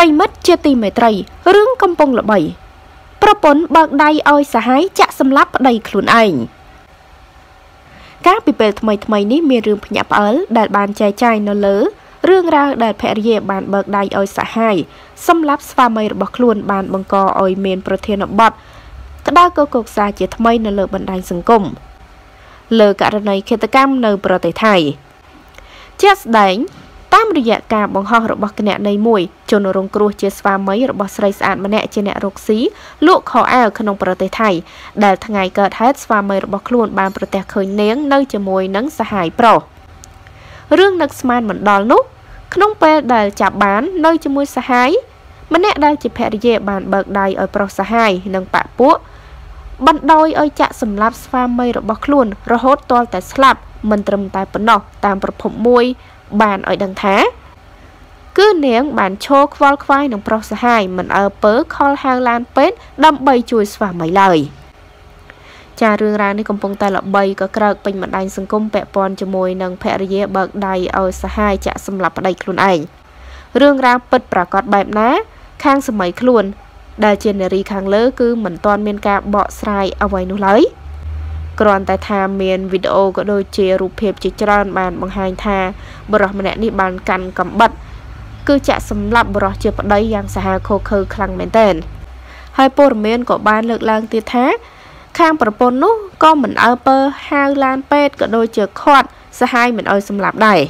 ប្រិមិត្តជាទីមេត្រីរឿងកំពុងល្បី ប្រពន្ធបើកដៃឲ្យសហាយចាក់សម្លាប់ប្តីខ្លួនឯងកាលពីពេលថ្មីថ្មីនេះមានរឿងភ្ញាក់ផ្អើលដែលបានចែកចាយនៅលើរឿងរ៉ាវដែលភរិយាបានបើកដៃឲ្យសហាយសម្លាប់ស្វាមីរបស់ខ្លួនបានបង្កឲ្យមានប្រធានបទក្តៅកកកសាជាថ្មីនៅលើបណ្ដាញសង្គមលើករណីឃាតកម្មនៅប្រទេសថៃជាក់ស្ដែង តាមរយៈការបង្ហោះរបស់គណនីមួយជនរងគ្រោះជាស្វាមីរបស់ស្រីស្អាតម្នាក់ជាអ្នករកស៊ីលក់ខោអាវក្នុងប្រទេសថៃដែលថ្ងៃកើតហេតុស្វាមីរបស់ខ្លួនបានប្រទះឃើញនាងនៅជាមួយនឹងសហាយប្រុសរឿងនឹកស្មានមិនដល់នោះ ក្នុងពេលដែលចាប់បាននៅជាមួយសហាយម្នាក់ដែលជាភរិយាបានបើកដៃឲ្យប្រុសសហាយនិងបាក់ពួកបណ្ដោយឲ្យចាក់សម្លាប់ស្វាមីរបស់ខ្លួន រហូតទាល់តែស្លាប់មិនត្រឹមតែប៉ុណ្ណោះតាមប្រភពមួយ បានឲ្យដឹងថា គឺនាងបានឈរខ្វល់ខ្វាយនឹងប្រុសសហាយមិនអើពើខលហៅឡានពេទ្យដើម្បីជួយស្វាមីឡើយចារឿងរ៉ាវនេះកំពុងតែល្បីក៏ក្រើកពេញបណ្ដាញសង្គមពាក់ព័ន្ធជាមួយនឹងភរិយាបើកដៃឲ្យសហាយចាក់សម្លាប់ប្តីខ្លួនឯងរឿងរ៉ាវពិតប្រាកដបែបណា ខាងសម័យខ្លួន ដែលជានារីខាងលើគឺមិនទាន់មានការបកស្រាយអ្វីនោះឡើយ គ្រាន់តែថាមានវីដេអូក៏ដូចជារូបភាពជាច្រើនបានបង្ហាញថាបរិសម្នាក់នេះបានកាន់កំបិតគឺចាក់សម្លាប់បរិសជាប្តីយ៉ាងសាហាវខូខើខ្លាំងមែនទែនហើយព័ត៌មានក៏បានលើកឡើងទៀតថា ខាងប្រពន្ធនោះក៏មិនអើពើហៅឡានពេទ្យក៏ដូចជាខាត់សហាយមិនអោយសម្លាប់ដែរ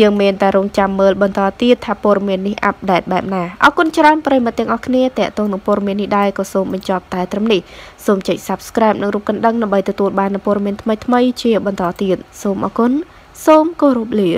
យើងមានតែរងចាំមើលបន្តទៀតថាព័ត៌មាននេះអាប់ដេតបែបណាអរគុណច្រើនប្រិយមិត្តទាំងអស់គ្នាតេតងនឹងព័ត៌មាននេះដែរក៏សូមបញ្ចប់តែត្រឹមនេះសូមចុច Subscribe និងរូបកណ្ដឹងដើម្បីទទួលបាននូវព័ត៌មានថ្មីៗជាបន្តទៀតសូមអរគុណសូមគោរពលា